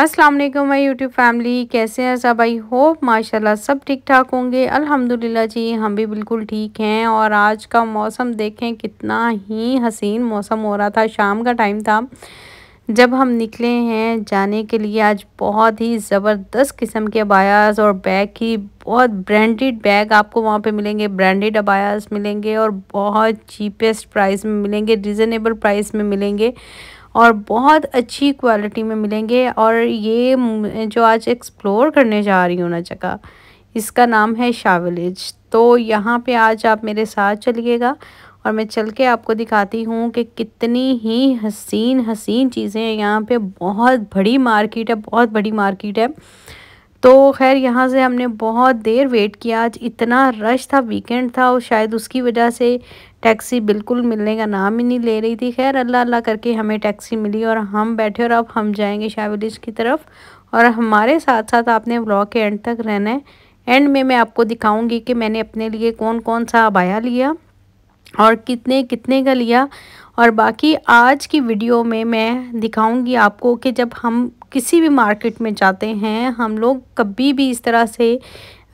अस्सलाम वालेकुम my YouTube family, कैसे हैं सब? आई होप माशाल्लाह सब ठीक ठाक होंगे। अल्हम्दुलिल्लाह जी, हम भी बिल्कुल ठीक हैं और आज का मौसम देखें, कितना ही हसीन मौसम हो रहा था। शाम का टाइम था। जब हम निकले हैं, जाने के लिए आज बहुत ही ज़बरदस्त किस्म के अबायास और बैग की बहुत ब्रांडेड बैग आपको वहाँ पे मिलेंगे। ब्रांडेड अबायास मिलेंगे और बहुत चीपेस्ट प्राइस में मिलेंगे, रिजनेबल प्राइस में मिलेंगे। और बहुत अच्छी क्वालिटी में मिलेंगे और ये जो आज एक्सप्लोर करने जा रही हूँ ना जगह, इसका नाम है शाह विलेज तो यहाँ पे आज आप मेरे साथ चलिएगा और मैं चल के आपको दिखाती हूँ कि कितनी ही हसीन हसीन चीज़ें यहाँ पे बहुत बड़ी मार्केट है, बहुत बड़ी मार्केट है। तो खैर, यहाँ से हमने बहुत देर वेट किया। आज इतना रश था वीकेंड था और शायद उसकी वजह से टैक्सी बिल्कुल मिलने का नाम ही नहीं ले रही थी। खैर, अल्लाह अल्लाह करके हमें टैक्सी मिली और हम बैठे और अब हम जाएँगे शाह विलेज की तरफ़। और हमारे साथ साथ आपने व्लॉग के एंड तक रहना है। एंड में मैं आपको दिखाऊँगी कि मैंने अपने लिए कौन कौन सा अबाया लिया और कितने कितने का लिया। और बाकी आज की वीडियो में मैं दिखाऊँगी आपको कि जब हम किसी भी मार्केट में जाते हैं, हम लोग कभी भी इस तरह से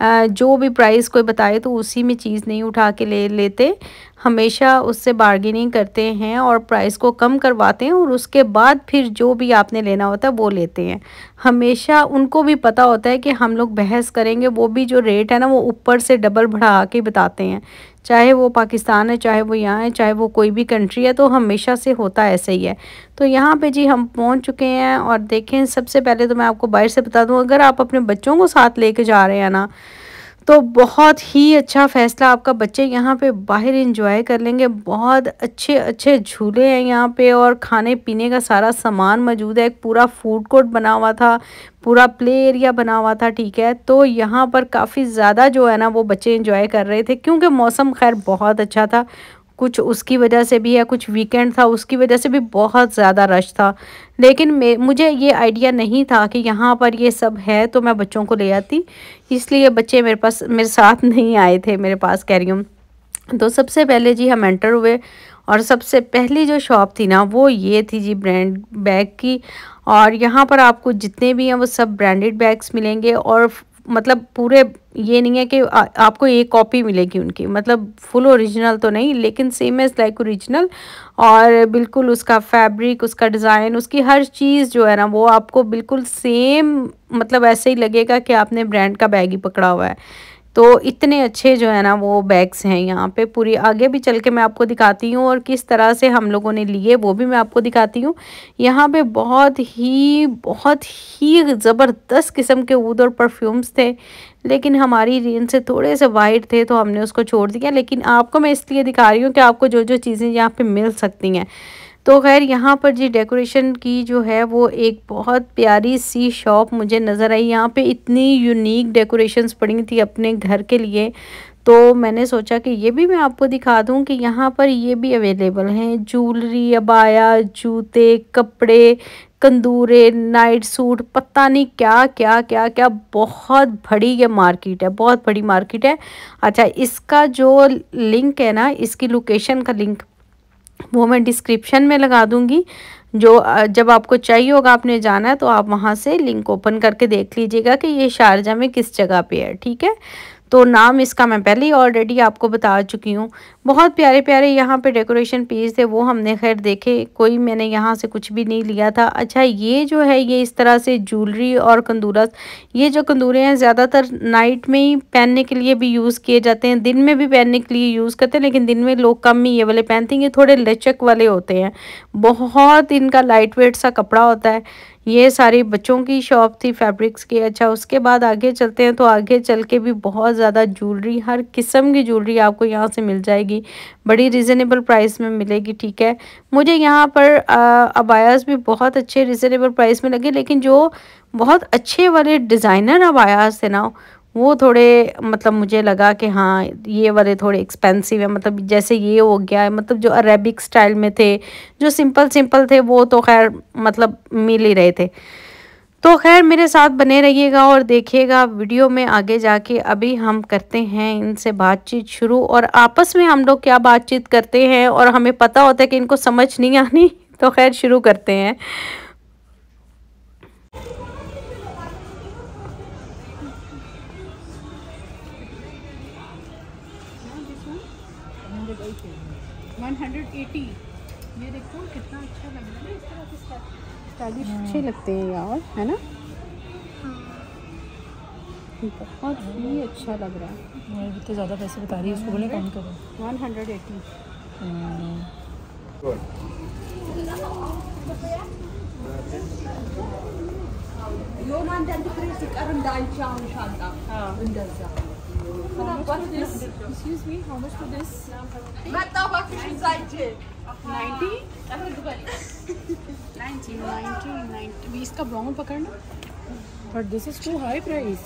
जो भी प्राइस कोई बताए तो उसी में चीज़ नहीं उठा के ले लेते। हमेशा उससे बार्गेनिंग करते हैं और प्राइस को कम करवाते हैं और उसके बाद फिर जो भी आपने लेना होता है वो लेते हैं। हमेशा उनको भी पता होता है कि हम लोग बहस करेंगे, वो भी जो रेट है ना वो ऊपर से डबल बढ़ा के बताते हैं। चाहे वो पाकिस्तान है, चाहे वो यहाँ है, चाहे वो कोई भी कंट्री है तो हमेशा से होता ऐसे ही है। तो यहाँ पे जी हम पहुँच चुके हैं और देखें, सबसे पहले तो मैं आपको बाहर से बता दूँ, अगर आप अपने बच्चों को साथ लेके जा रहे हैं ना तो बहुत ही अच्छा फ़ैसला आपका। बच्चे यहाँ पे बाहर इंजॉय कर लेंगे। बहुत अच्छे अच्छे झूले हैं यहाँ पे और खाने पीने का सारा सामान मौजूद है। एक पूरा फ़ूड कोर्ट बना हुआ था, पूरा प्ले एरिया बना हुआ था, ठीक है? तो यहाँ पर काफ़ी ज़्यादा जो है ना, वो बच्चे इंजॉय कर रहे थे, क्योंकि मौसम खैर बहुत अच्छा था। कुछ उसकी वजह से भी या कुछ वीकेंड था, उसकी वजह से भी बहुत ज़्यादा रश था। लेकिन मुझे ये आइडिया नहीं था कि यहाँ पर ये सब है तो मैं बच्चों को ले आती। इसलिए बच्चे मेरे पास, मेरे साथ नहीं आए थे, मेरे पास कैरियम तो सबसे पहले जी हम एंटर हुए और सबसे पहली जो शॉप थी ना, वो ये थी जी ब्रांड बैग की। और यहाँ पर आपको जितने भी हैं, वो सब ब्रांडेड बैग्स मिलेंगे और मतलब पूरे ये नहीं है कि आ, आपको एक कॉपी मिलेगी उनकी। मतलब फुल ओरिजिनल तो नहीं लेकिन सेम एज लाइक ओरिजिनल और बिल्कुल उसका फैब्रिक उसका डिज़ाइन उसकी हर चीज़ जो है ना वो आपको बिल्कुल सेम मतलब ऐसे ही लगेगा कि आपने ब्रांड का बैग ही पकड़ा हुआ है। तो इतने अच्छे जो है ना वो बैग्स हैं यहाँ पे। पूरी आगे भी चल के मैं आपको दिखाती हूँ और किस तरह से हम लोगों ने लिए, वो भी मैं आपको दिखाती हूँ। यहाँ पे बहुत ही बहुत ही ज़बरदस्त किस्म के ऊद और परफ्यूम्स थे, लेकिन हमारी रेंज से थोड़े से वाइट थे तो हमने उसको छोड़ दिया। लेकिन आपको मैं इसलिए दिखा रही हूँ कि आपको जो जो चीज़ें यहाँ पर मिल सकती हैं। तो खैर, यहाँ पर जी डेकोरेशन की जो है, वो एक बहुत प्यारी सी शॉप मुझे नज़र आई। यहाँ पे इतनी यूनिक डेकोरेशंस पड़ी थी अपने घर के लिए। तो मैंने सोचा कि ये भी मैं आपको दिखा दूँ कि यहाँ पर ये भी अवेलेबल हैं। ज्वेलरी अबाया, जूते, कपड़े, कंदूरे नाइट सूट पता नहीं क्या क्या क्या क्या बहुत बड़ी ये मार्केट है, बहुत बड़ी मार्केट है। अच्छा इसका जो लिंक है ना, इसकी लोकेशन का लिंक वो मैं डिस्क्रिप्शन में लगा दूँगी। जो जब आपको चाहिए होगा, आपने जाना है तो आप वहाँ से लिंक ओपन करके देख लीजिएगा कि ये शारजा में किस जगह पे है, ठीक है? तो नाम इसका मैं पहले ही ऑलरेडी आपको बता चुकी हूँ। बहुत प्यारे प्यारे यहाँ पे डेकोरेशन पीस थे, वो हमने खैर देखे, कोई मैंने यहाँ से कुछ भी नहीं लिया था। अच्छा ये जो है, ये इस तरह से ज्वेलरी और कंदूरा ये जो कंदूरे हैं, ज़्यादातर नाइट में ही पहनने के लिए भी यूज़ किए जाते हैं। दिन में भी पहनने के लिए यूज़ करते हैं, लेकिन दिन में लोग कम ही ये वाले पहनते हैं। ये थोड़े लचक वाले होते हैं। बहुत इनका लाइट वेट सा कपड़ा होता है। ये सारी बच्चों की शॉप थी फैब्रिक्स की। अच्छा उसके बाद आगे चलते हैं तो आगे चल के भी बहुत ज़्यादा ज्वेलरी हर किस्म की ज्वेलरी आपको यहाँ से मिल जाएगी। बड़ी रिजनेबल प्राइस में मिलेगी, ठीक है। मुझे यहाँ पर अबायास भी बहुत अच्छे रिजनेबल प्राइस में लगे, लेकिन जो बहुत अच्छे वाले डिज़ाइनर अबायास थे ना वो थोड़े मतलब मुझे लगा कि हाँ ये वाले थोड़े एक्सपेंसिव है मतलब जैसे ये हो गया है मतलब जो अरेबिक स्टाइल में थे, जो सिंपल सिंपल थे, वो तो खैर मतलब मिल ही रहे थे। तो खैर, मेरे साथ बने रहिएगा और देखिएगा वीडियो में आगे जाके। अभी हम करते हैं इनसे बातचीत शुरू और आपस में हम लोग क्या बातचीत करते हैं और हमें पता होता है कि इनको समझ नहीं आनी तो खैर, शुरू करते हैं। One hundred eighty. ये देखो कितना अच्छा लग रहा है इस तरह के स्टाइलिश अच्छे लगते हैं यार है ना? बहुत ही अच्छा लग रहा है। मैं इतने ज़्यादा पैसे बता रही है उसको बोले कम करो। One hundred eighty. Excuse me, how much for this? Ninety ninety ninety ninety बीस का ब्राउन पकड़ना But this is too high price.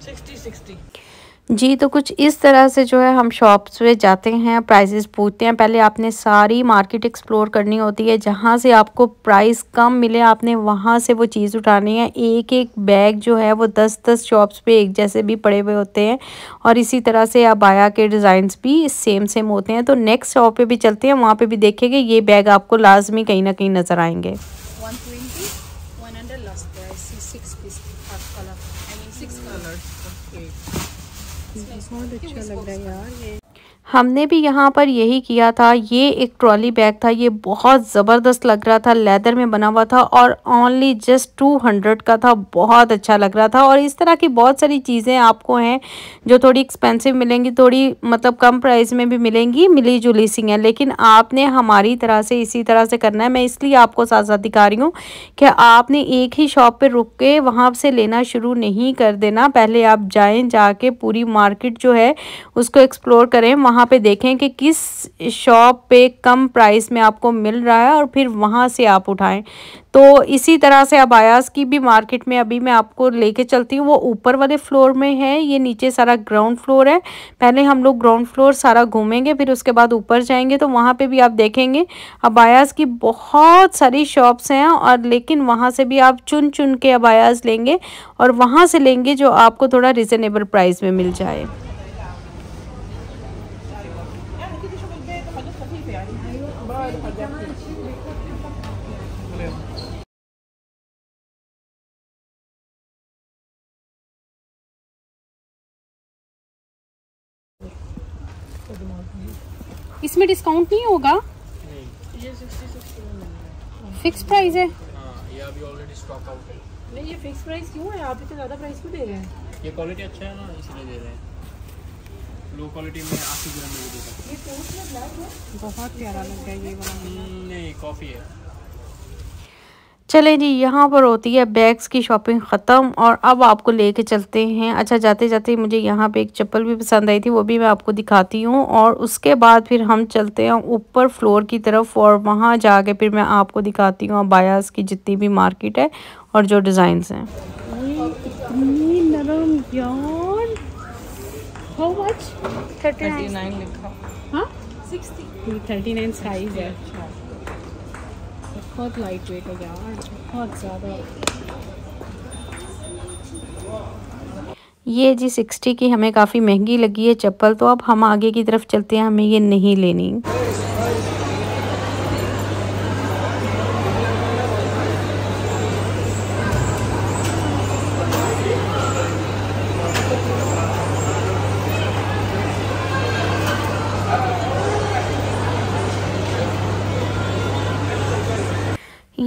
60 60. जी तो कुछ इस तरह से जो है हम शॉप्स पे जाते हैं प्राइसेस पूछते हैं। पहले आपने सारी मार्केट एक्सप्लोर करनी होती है, जहाँ से आपको प्राइस कम मिले, आपने वहाँ से वो चीज़ उठानी है। एक एक बैग जो है वो दस दस शॉप्स पे एक जैसे भी पड़े हुए होते हैं और इसी तरह से आबाया के डिज़ाइंस भी सेम सेम होते हैं। तो नेक्स्ट शॉप पर भी चलते हैं, वहाँ पर भी देखेंगे, ये बैग आपको लाजमी कहीं ना कहीं नज़र आएँगे। बहुत अच्छा लग रहा है यार ये। हमने भी यहाँ पर यही किया था। ये एक ट्रॉली बैग था। ये बहुत ज़बरदस्त लग रहा था। लेदर में बना हुआ था और ओनली जस्ट टू हंड्रेड का था। बहुत अच्छा लग रहा था। और इस तरह की बहुत सारी चीज़ें आपको हैं जो थोड़ी एक्सपेंसिव मिलेंगी, थोड़ी मतलब कम प्राइस में भी मिलेंगी मिली जुली सी हैं। लेकिन आपने हमारी तरह से, इसी तरह से करना है। मैं इसलिए आपको साथ साथ दिखा रही हूँ कि आपने एक ही शॉप पर रुक के वहाँ से लेना शुरू नहीं कर देना। पहले आप जाएँ, जाके पूरी मार्केट जो है उसको एक्सप्लोर करें। वहाँ वहाँ पे देखें कि किस शॉप पे कम प्राइस में आपको मिल रहा है और फिर वहाँ से आप उठाएँ। तो इसी तरह से अब आयास की भी मार्केट में अभी मैं आपको लेके चलती हूँ। वो ऊपर वाले फ्लोर में है, ये नीचे सारा ग्राउंड फ्लोर है। पहले हम लोग ग्राउंड फ्लोर सारा घूमेंगे, फिर उसके बाद ऊपर जाएँगे तो वहाँ पे भी आप देखेंगे। अब आयास की बहुत सारी शॉप्स हैं और लेकिन वहाँ से भी आप चुन चुन के अब आयास लेंगे और वहाँ से लेंगे जो आपको थोड़ा रिजनेबल प्राइस में मिल जाए। इसमें डिस्काउंट नहीं होगा? फिक्स प्राइस है। हाँ, ये अभी ऑलरेडी स्टॉक आउट है। नहीं ये फिक्स प्राइस क्यों है? आप इतना ज़्यादा प्राइस क्यों दे रहे हैं? ये क्वालिटी अच्छा है ना इसलिए दे रहे हैं। लो क्वालिटी में अस्सी ग्राम में दे देता ये है? बहुत प्यारा लग रहा है ये वाला। हम्म, नहीं कॉफ़ी है। चले जी यहाँ पर होती है बैग्स की शॉपिंग ख़त्म और अब आपको लेके चलते हैं। अच्छा जाते जाते मुझे यहाँ पे एक चप्पल भी पसंद आई थी वो भी मैं आपको दिखाती हूँ और उसके बाद फिर हम चलते हैं ऊपर फ्लोर की तरफ़ और वहाँ जाके फिर मैं आपको दिखाती हूँ बायास की जितनी भी मार्केट है और जो डिज़ाइंस हैं। नरम थर्टी नाइन हाँ? थर्टी साइज़ है। बहुत लाइट वेट है यार, बहुत ज़्यादा। ये जी सिक्सटी की हमें काफ़ी महँगी लगी है चप्पल तो अब हम आगे की तरफ़ चलते हैं, हमें ये नहीं लेनी।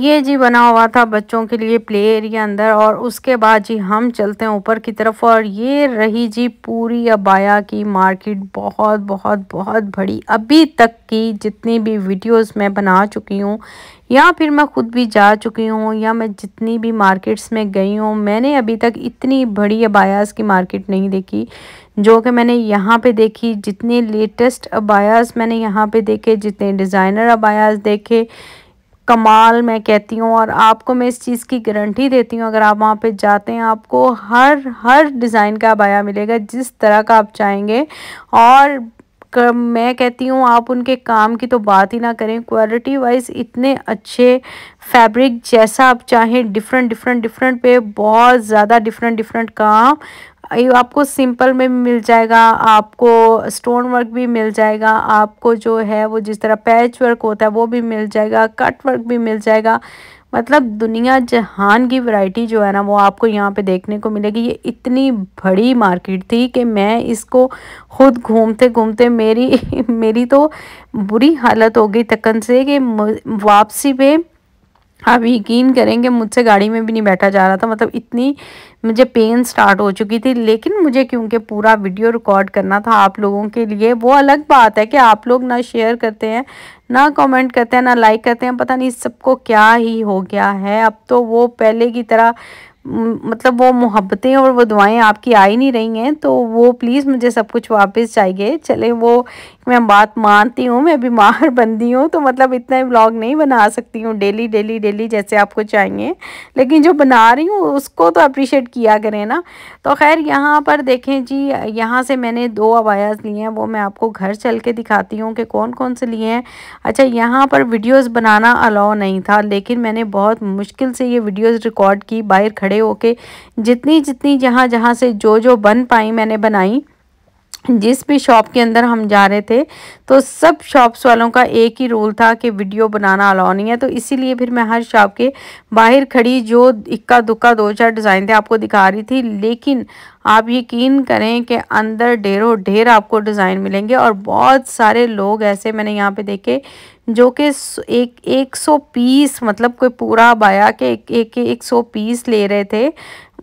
ये जी बना हुआ था बच्चों के लिए प्ले एरिया अंदर और उसके बाद जी हम चलते हैं ऊपर की तरफ़ और ये रही जी पूरी अबाया की मार्केट बहुत बहुत बहुत बड़ी। अभी तक की जितनी भी वीडियोस मैं बना चुकी हूँ या फिर मैं ख़ुद भी जा चुकी हूँ या मैं जितनी भी मार्केट्स में गई हूँ, मैंने अभी तक इतनी बड़ी अबायास की मार्केट नहीं देखी, जो कि मैंने यहाँ पे देखी। जितने लेटेस्ट अबायास मैंने यहाँ पे देखे, जितने डिज़ाइनर अबायास देखे कमाल मैं कहती हूँ और आपको मैं इस चीज़ की गारंटी देती हूँ अगर आप वहाँ पे जाते हैं आपको हर हर डिज़ाइन का बाया मिलेगा जिस तरह का आप चाहेंगे। और कर, मैं कहती हूँ आप उनके काम की तो बात ही ना करें क्वालिटी वाइज इतने अच्छे फैब्रिक जैसा आप चाहें डिफरेंट डिफरेंट डिफरेंट पे बहुत ज़्यादा डिफरेंट डिफरेंट काम आपको सिंपल में मिल जाएगा, आपको स्टोन वर्क भी मिल जाएगा, आपको जो है वो जिस तरह पैच वर्क होता है वो भी मिल जाएगा, कट वर्क भी मिल जाएगा। मतलब दुनिया जहान की वैरायटी जो है ना वो आपको यहाँ पे देखने को मिलेगी। ये इतनी बड़ी मार्केट थी कि मैं इसको खुद घूमते घूमते मेरी मेरी तो बुरी हालत हो गई तकन से कि वापसी पे आप यकीन करेंगे, मुझसे गाड़ी में भी नहीं बैठा जा रहा था मतलब इतनी मुझे पेन स्टार्ट हो चुकी थी, लेकिन मुझे क्योंकि पूरा वीडियो रिकॉर्ड करना था आप लोगों के लिए, वो अलग बात है कि आप लोग ना शेयर करते हैं, ना कमेंट करते हैं, ना लाइक करते हैं, पता नहीं सबको क्या ही हो गया है। अब तो वो पहले की तरह मतलब वो मोहब्बतें और वो दुआएँ आपकी आ ही नहीं रही हैं तो वो प्लीज़ मुझे सब कुछ वापस चाहिए। चले वो, मैं बात मानती हूँ, मैं बीमार बंदी हूँ तो मतलब इतना ब्लॉग नहीं बना सकती हूँ। डेली डेली डेली जैसे आपको चाहिए। लेकिन जो बना रही हूँ, उसको तो अप्रिशिएट किया करें ना। तो खैर, यहाँ पर देखें जी, यहाँ से मैंने दो अवायाज लिए हैं, वो मैं आपको घर चल के दिखाती हूँ कि कौन कौन से लिए हैं। अच्छा यहाँ पर वीडियोज़ बनाना अलाउ नहीं था, लेकिन मैंने बहुत मुश्किल से ये वीडियोज़ रिकॉर्ड की, बाहर खड़े होके जितनी जितनी जहाँ जहाँ से जो जो बन पाई मैंने बनाई, जिस भी शॉप के अंदर हम जा रहे थे तो सब शॉप्स वालों का एक ही रूल था कि वीडियो बनाना अलाउ नहीं है। तो इसीलिए फिर मैं हर शॉप के बाहर खड़ी, जो इक्का दुक्का दो चार डिज़ाइन थे आपको दिखा रही थी, लेकिन आप यकीन करें कि अंदर ढेरों ढेर आपको डिज़ाइन मिलेंगे और बहुत सारे लोग ऐसे मैंने यहाँ पे देखे जो कि एक एक सौ पीस मतलब कोई पूरा बाया के एक एक, सौ पीस ले रहे थे।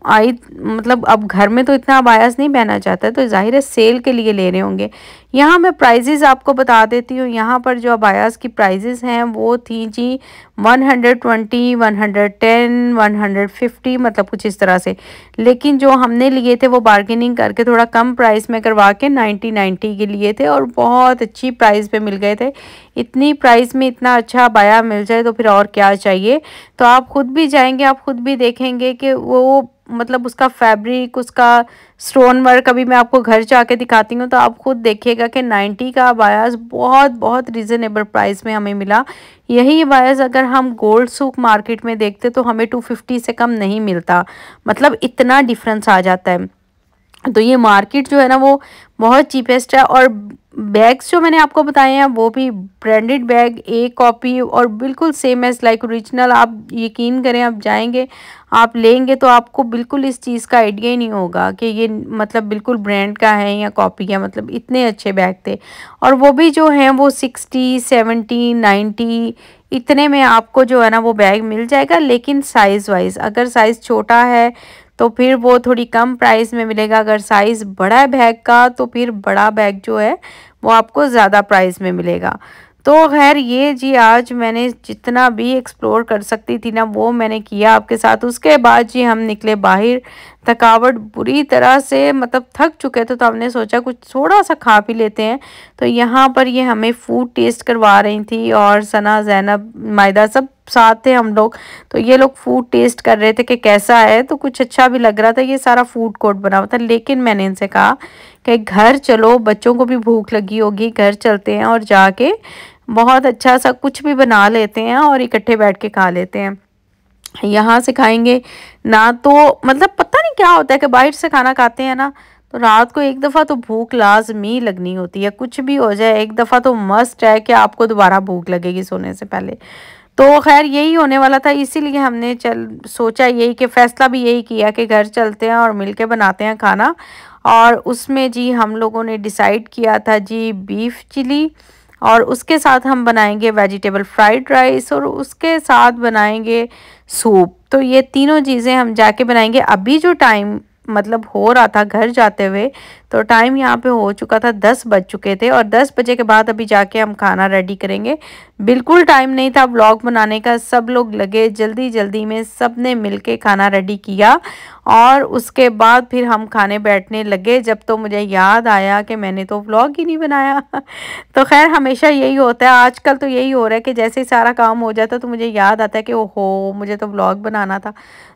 आई मतलब अब घर में तो इतना बायस नहीं पहना चाहता तो ज़ाहिर है सेल के लिए ले रहे होंगे। यहाँ मैं प्राइजेज़ आपको बता देती हूँ यहाँ पर जो अबायास की प्राइजेज़ हैं वो थी जी 120, 110, 150 मतलब कुछ इस तरह से। लेकिन जो हमने लिए थे वो बार्गेनिंग करके थोड़ा कम प्राइस में करवा के 90 90 के लिए थे और बहुत अच्छी प्राइस पे मिल गए थे। इतनी प्राइस में इतना अच्छा बाया मिल जाए तो फिर और क्या चाहिए? तो आप खुद भी जाएँगे, आप खुद भी देखेंगे कि वो मतलब उसका फैब्रिक उसका स्टोन वर्क अभी मैं आपको घर जाके दिखाती हूँ तो आप खुद देखिएगा कि 90 का बायास बहुत बहुत रिजनेबल प्राइस में हमें मिला। यही बायास अगर हम गोल्ड सूक मार्केट में देखते तो हमें 250 से कम नहीं मिलता। मतलब इतना डिफरेंस आ जाता है। तो ये मार्केट जो है ना वो बहुत चीपेस्ट है और बैग्स जो मैंने आपको बताए हैं, वो भी ब्रांडेड बैग, ए कॉपी और बिल्कुल सेम एज लाइक ओरिजिनल आप यकीन करें आप जाएँगे, आप लेंगे तो आपको बिल्कुल इस चीज़ का आइडिया ही नहीं होगा कि ये मतलब बिल्कुल ब्रांड का है या कॉपी है मतलब इतने अच्छे बैग थे। और वो भी जो हैं वो सिक्सटी सेवेंटी नाइन्टी इतने में आपको जो है ना वो बैग मिल जाएगा, लेकिन साइज़ वाइज अगर साइज़ छोटा है तो फिर वो थोड़ी कम प्राइस में मिलेगा। अगर साइज़ बड़ा है बैग का तो फिर बड़ा बैग जो है, वो आपको ज़्यादा प्राइस में मिलेगा। तो खैर, ये जी आज मैंने जितना भी एक्सप्लोर कर सकती थी ना, वो मैंने किया आपके साथ। उसके बाद जी हम निकले बाहर। थकावट बुरी तरह से मतलब थक चुके थे तो हमने सोचा कुछ थोड़ा सा खा पी लेते हैं। तो यहाँ पर ये हमें फ़ूड टेस्ट करवा रही थी और सना, जैनब, मायदा सब साथ थे हम लोग। तो ये लोग फ़ूड टेस्ट कर रहे थे कि कैसा है तो कुछ अच्छा भी लग रहा था, ये सारा फ़ूड कोर्ट बना हुआ था। लेकिन मैंने इनसे कहा कि घर चलो, बच्चों को भी भूख लगी होगी, घर चलते हैं और जाके बहुत अच्छा सा कुछ भी बना लेते हैं और इकट्ठे बैठ के खा लेते हैं। यहाँ से खाएँगे, ना तो मतलब पता नहीं क्या होता है कि बाहर से खाना खाते हैं ना तो रात को एक दफ़ा तो भूख लाजमी लगनी होती है। कुछ भी हो जाए, एक दफ़ा तो मस्ट है कि आपको दोबारा भूख लगेगी सोने से पहले। तो खैर यही होने वाला था, इसीलिए हमने चल, सोचा यही कि फ़ैसला भी यही किया कि घर चलते हैं और मिलके बनाते हैं खाना। और उसमें जी हम लोगों ने डिसाइड किया था जी बीफ चिली और उसके साथ हम बनाएँगे वेजिटेबल फ्राइड राइस और उसके साथ बनाएँगे सूप। तो ये तीनों चीज़ें हम जाके बनाएँगे। अभी जो टाइम मतलब हो रहा था घर जाते हुए तो टाइम यहाँ पे हो चुका था दस बज चुके थे और दस बजे के बाद अभी जाके हम खाना रेडी करेंगे। बिल्कुल टाइम नहीं था ब्लॉग बनाने का, सब लोग लगे जल्दी जल्दी में सबने मिल खाना रेडी किया और उसके बाद फिर हम खाने बैठने लगे। जब तो मुझे याद आया कि मैंने तो व्लॉग ही नहीं बनाया। तो खैर हमेशा यही होता है, आजकल तो यही हो रहा है कि जैसे ही सारा काम हो जाता तो मुझे याद आता है कि ओहो, मुझे तो व्लॉग बनाना था।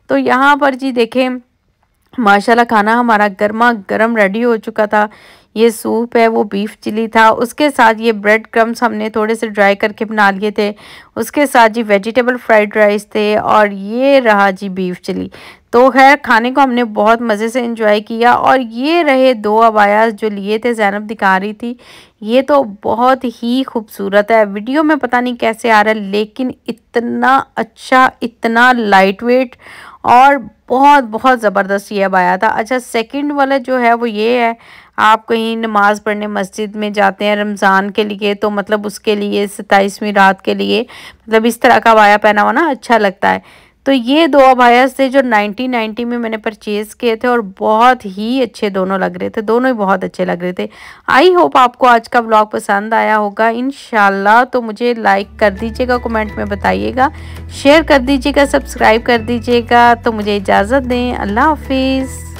तो यहाँ पर जी देखें माशाल्लाह, खाना हमारा गर्मा गर्म रेडी हो चुका था। ये सूप है, वो बीफ चिली था। उसके साथ ये ब्रेड क्रम्स हमने थोड़े से ड्राई करके बना लिए थे। उसके साथ जी वेजिटेबल फ्राइड राइस थे और ये रहा जी बीफ चिली तो खैर, खाने को हमने बहुत मज़े से इंजॉय किया और ये रहे दो अबायास जो लिए थे जैनब दिखा रही थी। ये तो बहुत ही खूबसूरत है। वीडियो में पता नहीं कैसे आ रहा है, लेकिन इतना अच्छा इतना लाइट वेट और बहुत बहुत ज़बरदस्त ये अब आया था। अच्छा सेकंड वाला जो है, वो ये है, आप कहीं नमाज़ पढ़ने मस्जिद में जाते हैं रमज़ान के लिए तो मतलब उसके लिए सताईसवीं रात के लिए मतलब इस तरह का वाया पहना हुआ ना अच्छा लगता है। तो ये दो अभायस थे जो 1990 में मैंने परचेज़ किए थे और बहुत ही अच्छे दोनों लग रहे थे, दोनों ही बहुत अच्छे लग रहे थे। आई होप आपको आज का ब्लॉग पसंद आया होगा। इन तो मुझे लाइक कर दीजिएगा, कमेंट में बताइएगा, शेयर कर दीजिएगा, सब्सक्राइब कर दीजिएगा तो मुझे इजाज़त दें। अल्लाह हाफिज़।